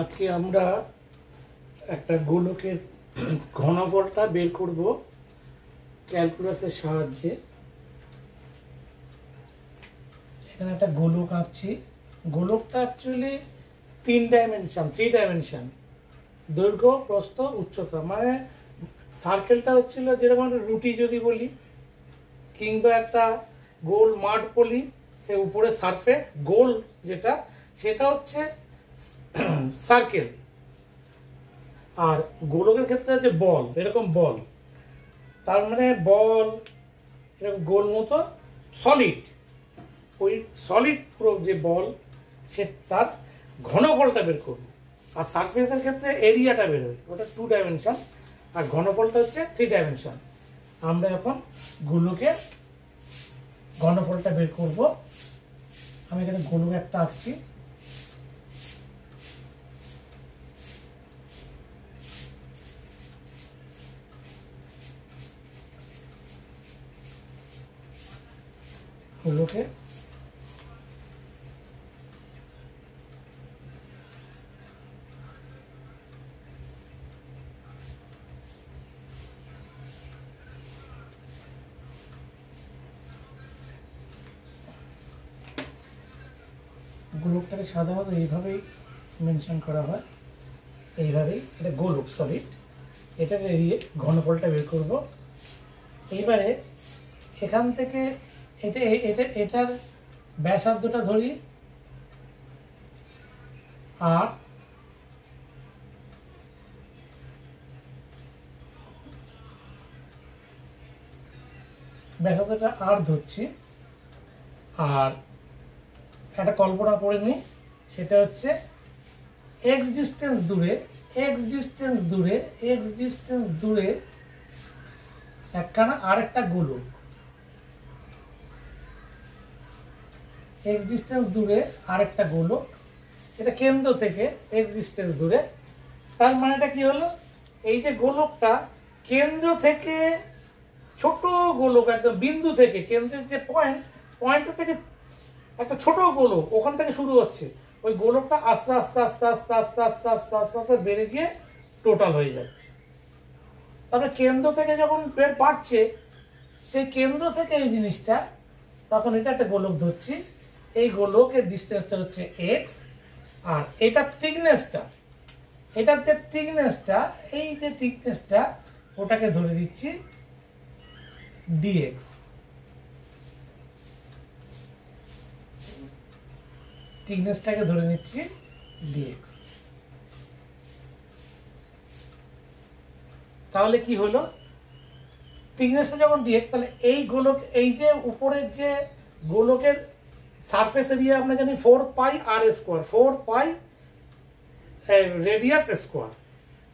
আজকে আমরা একটা গোলকের ঘনফলটা বের করব ক্যালকুলাসের সাহায্যে। এখানে একটা গোলক আঁকছি। গোলকটা অ্যাকচুয়ালি তিন ডাইমেনশন থ্রি ডাইমেনশন দৈর্ঘ্য, প্রস্থ, উচ্চতা। মানে সার্কেলটা হচ্ছিল যেরকম একটা রুটি যদি বলি, কিংবা একটা গোল মাঠ বলি, সে উপরে সারফেস গোল যেটা, সেটা হচ্ছে সার্কেল আর গোলকের ক্ষেত্রে হচ্ছে বল এরকম বল তার মানে বল এরকম গোল মতো সলিড ওই সলিড পুরো যে বল সে তার ঘনফলটা বের করবে। আর সারফেসের ক্ষেত্রে এরিয়াটা বেরোয় ওটা টু ডাইমেনশন আর ঘনফলটা হচ্ছে থ্রি ডাইমেনশন আমরা এখন গোলকের ঘনফলটা বের করব। আমি এখানে গোলক একটা আঁকছি। গোলকে গোলকটাকে সাধারণত এইভাবেই মেনশন করা হয়। এইভাবেই, এটা গোলক সলিড এটাকে এড়িয়ে ঘনফলটা বের করব। এইবারে এখান থেকে এটা এটা এটার ব্যাসার্ধটা ধরি আর ব্যাসার্ধটা আর ধরছি আর একটা কল্পনা করে নিই, সেটা হচ্ছে এক্স ডিস্টেন্স দূরে এক্স ডিস্টেন্স দূরে এক্স ডিস্টেন্স দূরে একখানা আরেকটা গোলক। এক্স ডিস্টেন্স দূরে আরেকটা গোলক। সেটা কেন্দ্র থেকে এক্স ডিস্টেন্স দূরে। তার মানেটা কি হলো? এই যে গোলকটা কেন্দ্র থেকে ছোট গোলক, একদম বিন্দু থেকে, কেন্দ্রের যে পয়েন্ট পয়েন্ট থেকে একটা ছোট গোলক ওখান থেকে শুরু হচ্ছে। ওই গোলকটা আস্তে আস্তে আস্তে আস্তে আস্তে আস্তে আস্তে আস্তে আস্তে বেড়ে গিয়ে টোটাল হয়ে যাচ্ছে। তারপরে কেন্দ্র থেকে যখন বের বাড়ছে, সেই কেন্দ্র থেকে এই জিনিসটা, তখন এটা একটা গোলক ধরছি। এই গোলকের ডিস্টেন্সটা হচ্ছে এক্স আর এটা থিকনেসটা এটার যে থিকনেসটা এই যে থিকনেসটা ওটাকে ধরে দিচ্ছি ডিএক্স থিকনেসটাকে ধরে নিচ্ছি ডিএক্স তাহলে কি হলো? থিকনেসটা যখন ডিএক্স তাহলে এই গোলক, এই যে উপরের যে গোলকের সারফেস এরিয়া আমরা জানি four pi r square four pi radius square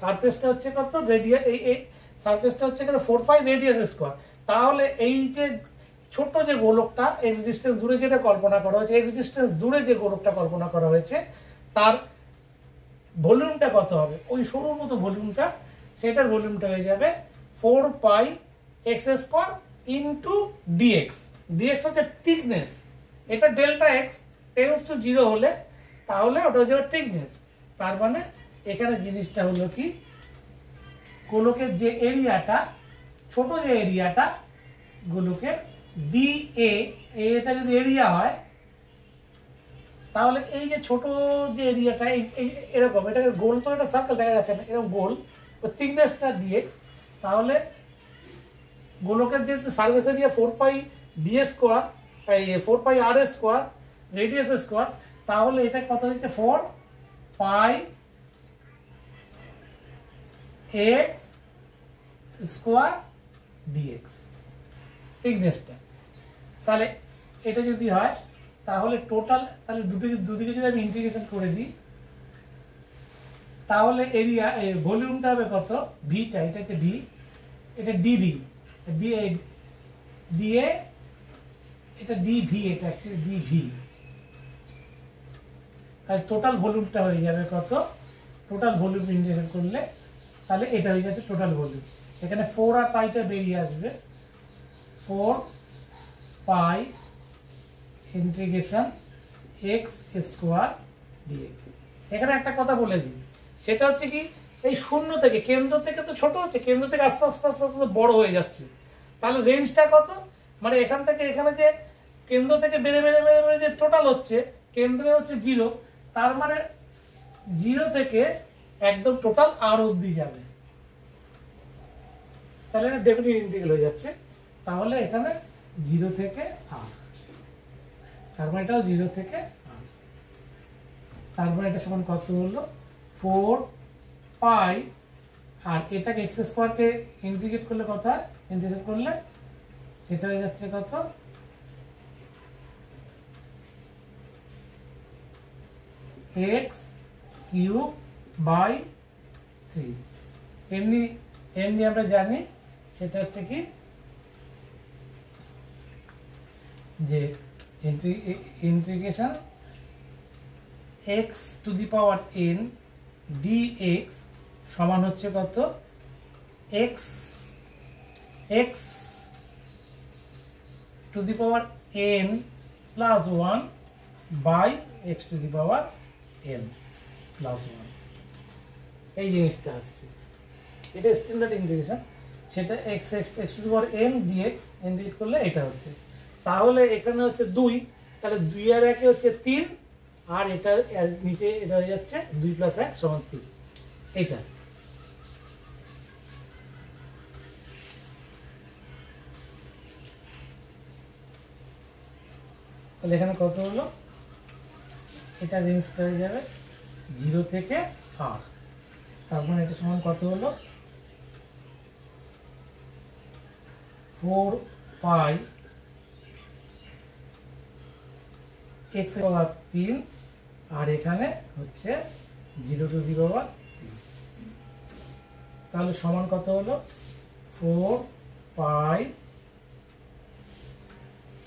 সারফেসটা হচ্ছে কত? রেডিয়া এই সারফেসটা হচ্ছে কত? ফোর পাই রেডিয়াস স্কোয়ার তাহলে এই যে ছোট যে গোলকটা এক্স ডিস্টেন্স দূরে যেটা কল্পনা করা হয়েছে এক্স ডিস্টেন্স দূরে যে গোলকটা কল্পনা করা হয়েছে, তার ভলিউমটা কত হবে? ওই সরুর মতো ভলিউমটা সেটার ভলিউমটা হয়ে যাবে four pi x square into dx dx হচ্ছে থিকনেস এটা delta x tends to zero হলে তাহলে ওটা হচ্ছে থিকনেস তার মানে এখানে জিনিসটা হলো কি? গোলকের যে এরিয়াটা, ছোট যে এরিয়াটা, গোলকের ডি এ এটা যদি এরিয়া হয়, তাহলে এই যে ছোট যে এরিয়াটা, এই এরকম, এটাকে গোল তো এটা সার্কেল দেখা যাচ্ছে না, এরকম গোল ও থিকনেসটা ডিএক্স তাহলে গোলকের যেহেতু surface area four pi ds square four pi r square radius square তাহলে এটা কত হচ্ছে? Four pi x square dx থিকনেসটা তাহলে এটা যদি হয়, তাহলে টোটাল তাহলে দুদিকে দুদিকে যদি আমি ইন্টিগ্রেশন করে দিই, তাহলে এরিয়া ভলিউমটা হবে কত? ভিটা এটা হচ্ছে ভি এটা ডিভি ডিএ ডিএ এটা ডিভি এটা অ্যাকচুয়ালি ডিভি তাহলে টোটাল ভলিউমটা হয়ে যাবে কত? টোটাল ভলিউম ইন্টিগ্রেশন করলে তাহলে এটা হয়ে যাচ্ছে টোটাল ভলিউম এখানে ফোর আর পাইটা বেরিয়ে আসবে। Four pi integration x square dx এখানে একটা কথা বলে দিই। সেটা হচ্ছে কি, এই শূন্য থেকে কেন্দ্র থেকে তো ছোট হচ্ছে, কেন্দ্র থেকে আস্তে আস্তে আস্তে আস্তে বড় হয়ে যাচ্ছে। তাহলে রেঞ্জটা কত? মানে এখান থেকে এখানে যে কেন্দ্র থেকে বেড়ে বেড়ে বেড়ে বেড়ে যে টোটাল হচ্ছে, কেন্দ্রে হচ্ছে জিরো তার মানে জিরো থেকে একদম টোটাল আর অব্দি যাবে। তাহলে এটা ডেফিনিট ইন্টিগ্রাল হয়ে যাচ্ছে। তাহলে এখানে জিরো থেকে আর তার মানে এটাও জিরো থেকে আর তারপরে এটা সমান কত হলো? ফোর পাই আর এটাকে এক্স স্কোয়ারকে ইন্টিগ্রেট করলে কথা ইন্টিগ্রেট করলে সেটা হয়ে যাচ্ছে কত এক্স কিউব বাই থ্রি এমনি এমনি আমরা জানি, সেটা হচ্ছে কি, যে integration x to the power n d x সমান হচ্ছে কত? X x to the power n plus one by x to the power n plus one এই জিনিসটা আসছে। এটা স্ট্যান্ডার্ড ইন্টিগ্রেশন সেটা x x x to the power n dx integrate করলে এটা হচ্ছে। তাহলে এখানে হচ্ছে দুই। তাহলে দুই আর একে হচ্ছে তিন। আর এটা নিচে এটা হয়ে যাচ্ছে দুই প্লাস এক সমান তিন। এইটা। তাহলে এখানে কত হলো? এটা রেঞ্জটা হয়ে যাবে জিরো থেকে আর তার মানে এটা সমান কত হলো? ফোর পাই এক্স পাওয়ার তিন আর এখানে হচ্ছে জিরো টু দি পাওয়ার তিন। তাহলে সমান কত হলো? ফোর পাই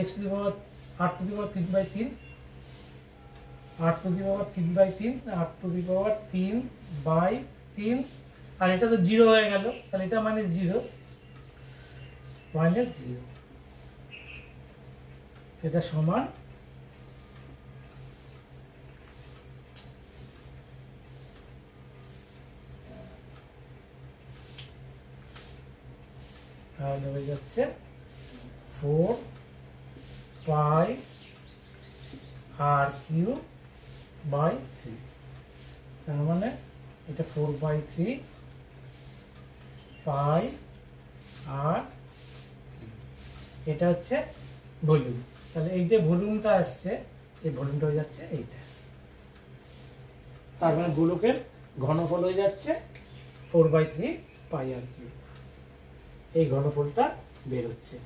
এক্স পাওয়ার আট টু দি পাওয়ার তিন বাই তিন। আট টু দি পাওয়ার তিন বাই তিন, আট টু দি পাওয়ার তিন বাই তিন। আর এটা তো জিরো হয়ে গেল, তাহলে এটা মাইনাস জিরো। Minus zero. এটা সমান তাহলে হয়ে যাচ্ছে four pi r cube by three. তার মানে এটা four by three pi r এটা হচ্ছে ভলিউম। তাহলে এই যে ভলিউমটা আসছে, এই ভলিউমটা হয়ে যাচ্ছে এইটা। তার মানে গোলকের ঘনফল হয়ে যাচ্ছে four by three pi r cube এই ঘনফলটা বেরোচ্ছে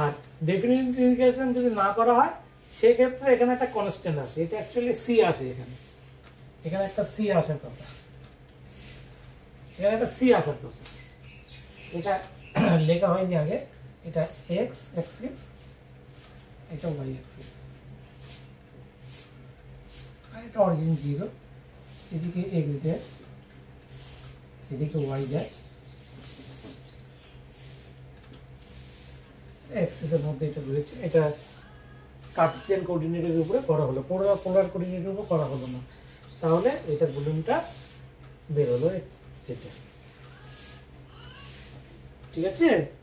আর ডেফিনিট ইন্টিগ্রেশন যদি না করা হয়, সেক্ষেত্রে এখানে একটা কনস্ট্যান্ট আসে। এটা অ্যাকচুয়ালি সি আসে এখানে। এখানে একটা সি আসার কথা এখানে একটা সি আসার কথা এটা লেখা হয়নি আগে। এটা এক্স অ্যাক্সিস এটা ওয়াই অ্যাক্সিস আর এটা অরিজিন জিরো এদিকে এক্স ড্যাশ এদিকে ওয়াই ড্যাশ এক্সেসের মধ্যে এটা রয়েছে। এটা কার্টেসিয়ান কোঅর্ডিনেটের উপরে করা হলো। পোলার পোলার কোঅর্ডিনেটের উপর করা হলো না। তাহলে এটা ভলিউমটা বেরোলো এটা ঠিক আছে?